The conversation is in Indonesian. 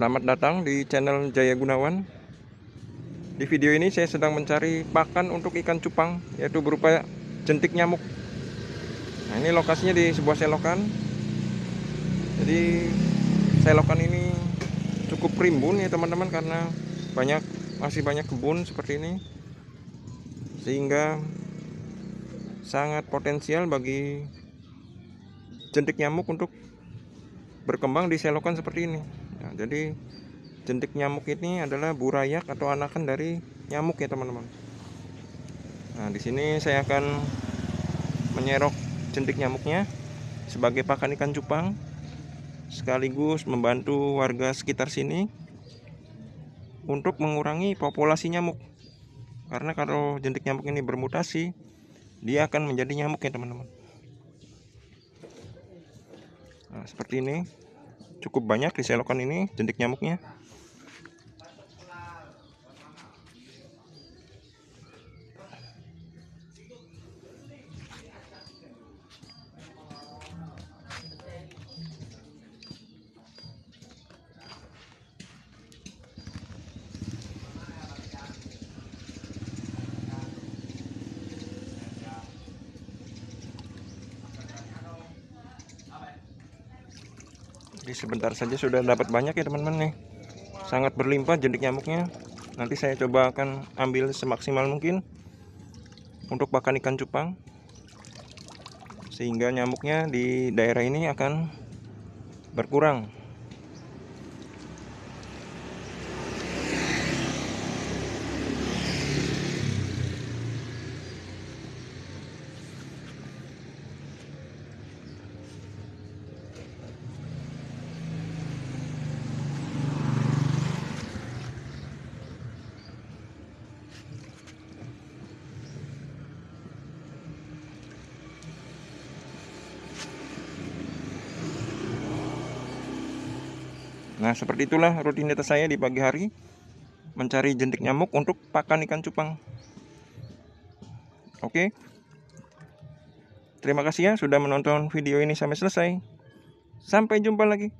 Selamat datang di channel Jaya Gunawan. Di video ini saya sedang mencari pakan untuk ikan cupang, yaitu berupa jentik nyamuk. Nah, ini lokasinya di sebuah selokan. Jadi selokan ini cukup rimbun ya teman-teman karena banyak masih banyak kebun seperti ini. Sehingga sangat potensial bagi jentik nyamuk untuk berkembang di selokan seperti ini. Nah, jadi jentik nyamuk ini adalah burayak atau anakan dari nyamuk ya teman-teman. Nah, di sini saya akan menyerok jentik nyamuknya sebagai pakan ikan cupang sekaligus membantu warga sekitar sini untuk mengurangi populasi nyamuk. Karena kalau jentik nyamuk ini bermutasi, dia akan menjadi nyamuk ya teman-teman. Nah, seperti ini cukup banyak di selokan ini jentik nyamuknya Jadi sebentar saja sudah dapat banyak ya teman-teman nih. Sangat berlimpah jentik nyamuknya. Nanti saya coba akan ambil semaksimal mungkin untuk pakan ikan cupang. Sehingga nyamuknya di daerah ini akan berkurang. Nah, seperti itulah rutinitas saya di pagi hari mencari jentik nyamuk untuk pakan ikan cupang. Oke. Terima kasih ya sudah menonton video ini sampai selesai. Sampai jumpa lagi.